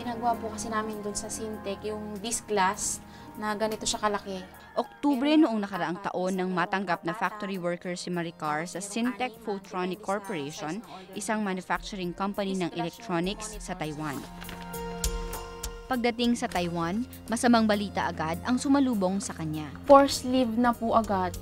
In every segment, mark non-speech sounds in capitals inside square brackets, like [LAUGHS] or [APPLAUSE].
ginagawa po kasi namin doon sa Sintec, yung disc glass na ganito siya kalaki. Oktubre noong nakaraang taon nang matanggap na factory worker si Maricar sa Syntec Photronic Corporation, isang manufacturing company ng electronics sa Taiwan. Pagdating sa Taiwan, masamang balita agad ang sumalubong sa kanya. Force leave na po agad.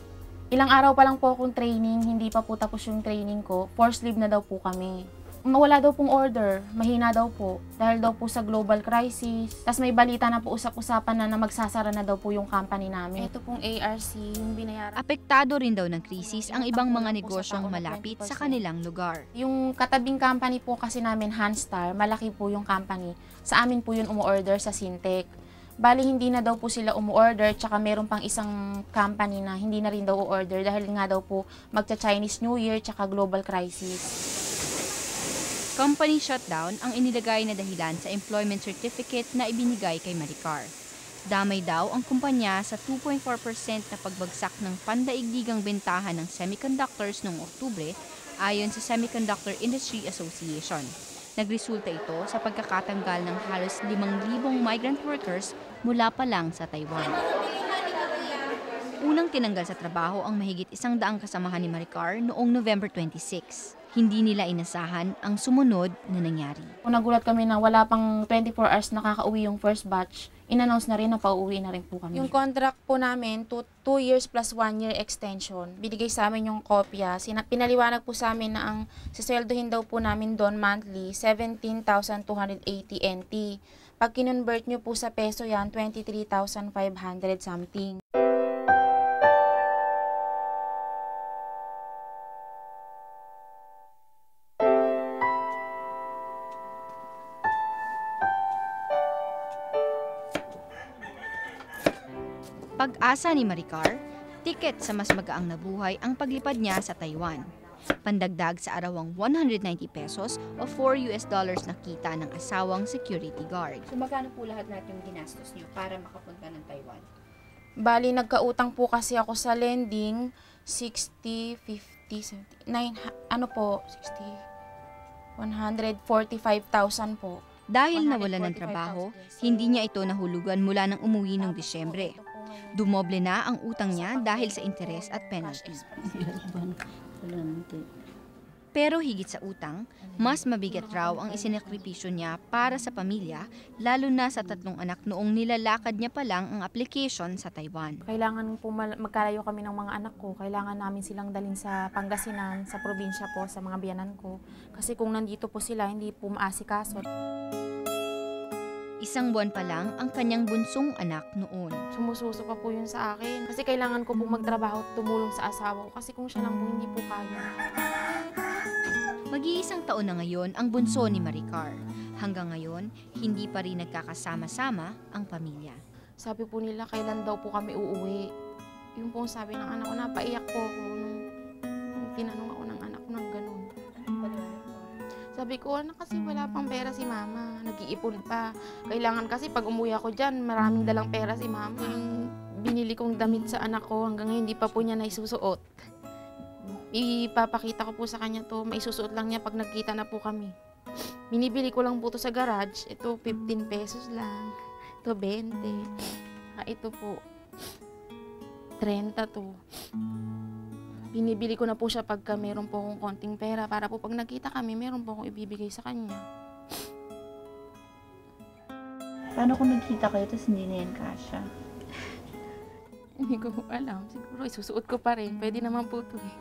Ilang araw pa lang po akong training, hindi pa po tapos yung training ko. Force leave na daw po kami. Wala daw pong order, mahina daw po. Dahil daw po sa global crisis. Tapos may balita na po usap-usapan na na magsasara na daw po yung company namin. Ito pong ARC, yung binayaran. Apektado rin daw ng krisis ang ibang mga negosyong malapit sa kanilang lugar. Yung katabing company po kasi namin, Hanstar, malaki po yung company. Sa amin po yun umu-order sa Sintec. Bali, hindi na daw po sila umu-order, tsaka meron pang isang company na hindi na rin daw u-order dahil nga daw po magcha-Chinese New Year tsaka global crisis. Company shutdown ang inilagay na dahilan sa employment certificate na ibinigay kay Maricar. Damay daw ang kumpanya sa 2.4% na pagbagsak ng pandaigdigang bentahan ng semiconductors noong Oktubre ayon sa Semiconductor Industry Association. Nagresulta ito sa pagkakatanggal ng halos 5,000 migrant workers mula pa lang sa Taiwan. Unang tinanggal sa trabaho ang mahigit isang daang kasamahan ni Maricar noong November 26. Hindi nila inasahan ang sumunod na nangyari. Kung nagulat kami na wala pang 24 hours nakakauwi yung first batch, in-announce na rin na pauwi na rin po kami. Yung contract po namin, 2 years plus 1 year extension. Binigay sa amin yung kopya. Sina- pinaliwanag po sa amin na ang sisweldohin daw po namin doon monthly, 17,280 NT. Pag kinonvert nyo po sa peso yan, 23,500 something. Pag-asa ni Maricar, tiket sa mas magaang na buhay ang paglipad niya sa Taiwan. Pandagdag sa arawang 190 pesos o 4 US dollars na kita ng asawang security guard. So magkano po lahat natin yung ginastos nyo para makapunta ng Taiwan? Bali, nagkautang po kasi ako sa lending, 60, 50, 70, 9, ano po, 60, 145,000 po. Dahil nawala ng 145,000, trabaho, yes. hindi niya ito nahulugan mula nang umuwi noong Disyembre. Dumoble na ang utang niya dahil sa interes at penalty. Pero higit sa utang, mas mabigat raw ang isinakripisyo niya para sa pamilya, lalo na sa tatlong anak noong nilalakad niya pa lang ang application sa Taiwan. Kailangan po magkalayo kami ng mga anak ko. Kailangan namin silang dalhin sa Pangasinan, sa probinsya po, sa mga biyanan ko. Kasi kung nandito po sila, hindi po maasikaso. Isang buwan pa lang ang kanyang bunsong anak noon. Sumususo pa po yun sa akin. Kasi kailangan ko po magtrabaho at tumulong sa asawa ko. Kasi kung siya lang po hindi po kaya. Mag-iisang taon na ngayon ang bunso ni Maricar. Hanggang ngayon, hindi pa rin nagkakasama-sama ang pamilya. Sabi po nila, kailan daw po kami uuwi. Yung po ang sabi ng anak ko, napaiyak po ako nung tinanong ako Sabi ko, anak kasi wala pang pera si mama. Nag-iipon pa. Kailangan kasi pag umuwi ako dyan, maraming dalang pera si mama. Yung binili kong damit sa anak ko, hanggang hindi pa po niya naisusuot. Ipapakita ko po sa kanya to, maisusuot lang niya pag nagkita na po kami. Binibili ko lang po to sa garage. Ito, 15 pesos lang. Ito, 20. Ah, ito po, 30 to. Binibili ko na po siya pagka meron po akong konting pera para po pag nakita kami, meron po akong ibibigay sa kanya. Paano kung nagkita kayo tapos hindi na yan kasha? [LAUGHS] Hindi ko alam. Siguro isusuot ko pa rin. Pwede naman po to eh.